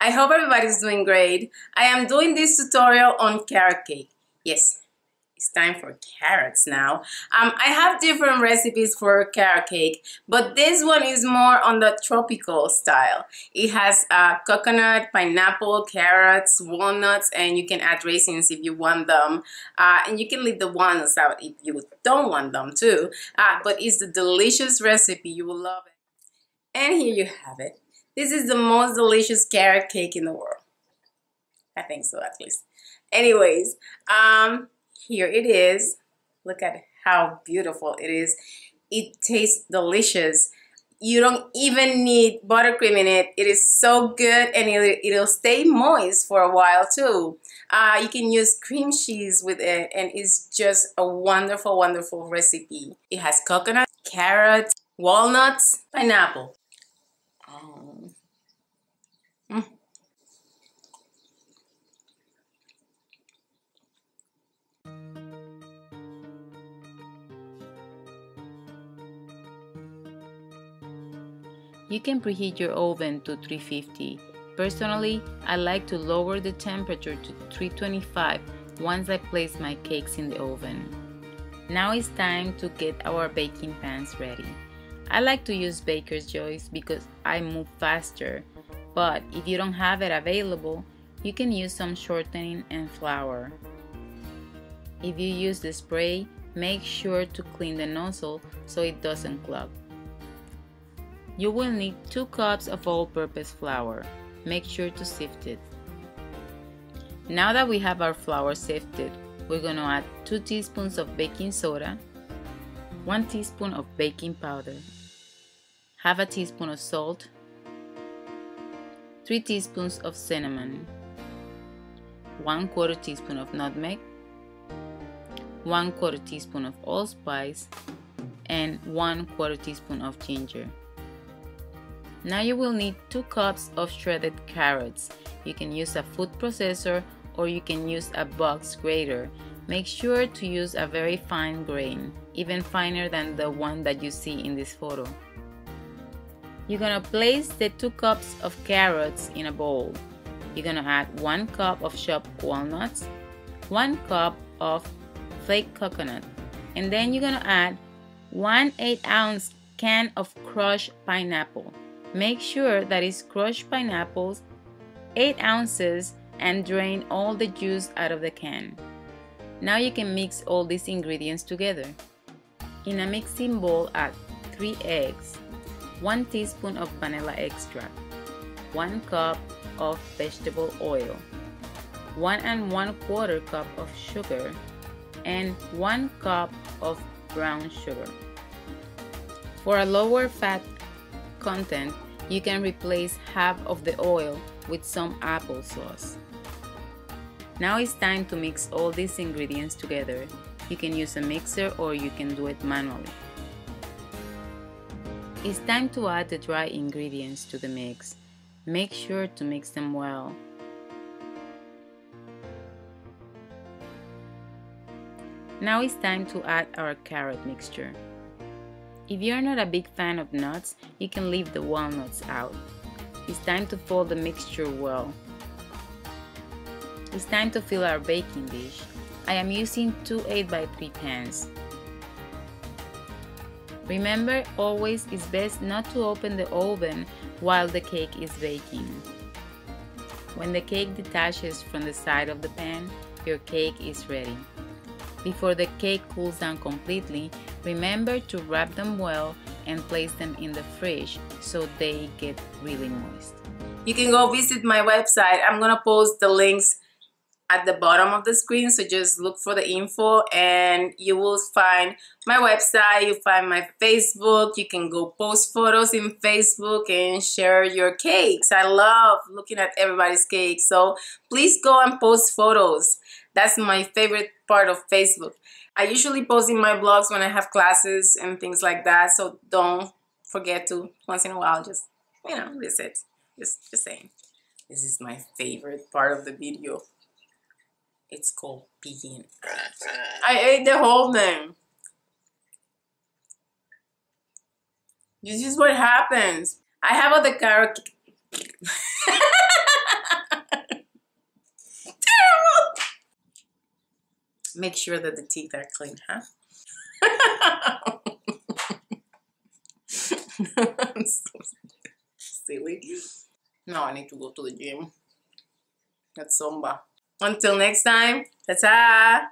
I hope everybody's doing great. I am doing this tutorial on carrot cake. Yes, it's time for carrots now. Um, I have different recipes for carrot cake, but this one is more on the tropical style. It has uh, coconut, pineapple, carrots, walnuts, and you can add raisins if you want them. Uh, and you can leave the walnuts out if you don't want them too. Uh, but it's a delicious recipe. You will love it. And here you have it. This is the most delicious carrot cake in the world. I think so at least. Anyways, um, here it is. Look at how beautiful it is. It tastes delicious. You don't even need buttercream in it. It is so good and it'll, it'll stay moist for a while too. Uh, you can use cream cheese with it and it's just a wonderful, wonderful recipe. It has coconut, carrots, walnuts, pineapple. You can preheat your oven to 350. Personally, I like to lower the temperature to 325 once I place my cakes in the oven. Now it's time to get our baking pans ready. I like to use Baker's Choice because I move faster, but if you don't have it available, you can use some shortening and flour. If you use the spray, make sure to clean the nozzle so it doesn't clog. You will need 2 cups of all-purpose flour. Make sure to sift it. Now that we have our flour sifted, we're going to add 2 teaspoons of baking soda, 1 teaspoon of baking powder, half a teaspoon of salt, 3 teaspoons of cinnamon, 1 quarter teaspoon of nutmeg, 1 quarter teaspoon of allspice, and 1 quarter teaspoon of ginger. Now you will need 2 cups of shredded carrots. You can use a food processor or you can use a box grater. Make sure to use a very fine grain, even finer than the one that you see in this photo. You're gonna place the 2 cups of carrots in a bowl. You're gonna add 1 cup of chopped walnuts, 1 cup of flaked coconut, and then you're gonna add 1 8 ounce can of crushed pineapple. Make sure that it's crushed pineapples, 8 ounces, and drain all the juice out of the can. Now you can mix all these ingredients together. In a mixing bowl add 3 eggs, 1 teaspoon of vanilla extract, 1 cup of vegetable oil, 1 and 1 quarter cup of sugar, and 1 cup of brown sugar. For a lower fat content, you can replace half of the oil with some applesauce. Now it's time to mix all these ingredients together. You can use a mixer or you can do it manually. It's time to add the dry ingredients to the mix. Make sure to mix them well. Now it's time to add our carrot mixture. If you're not a big fan of nuts, you can leave the walnuts out. It's time to fold the mixture well. It's time to fill our baking dish. I am using two 8x3 pans. Remember, always it's best not to open the oven while the cake is baking. When the cake detaches from the side of the pan, your cake is ready. Before the cake cools down completely, remember to wrap them well and place them in the fridge so they get really moist. You can go visit my website. I'm gonna post the links at the bottom of the screen so just look for the info and you will find my website you find my facebook you can go post photos in facebook and share your cakes i love looking at everybody's cake so please go and post photos that's my favorite part of facebook i usually post in my blogs when i have classes and things like that so don't forget to once in a while just you know visit just just saying this is my favorite part of the video it's called peeing. I ate the whole thing. This is what happens. I have all the carrot. Make sure that the teeth are clean, huh? so silly. Now I need to go to the gym. That's Zumba. Until next time, ta-ta!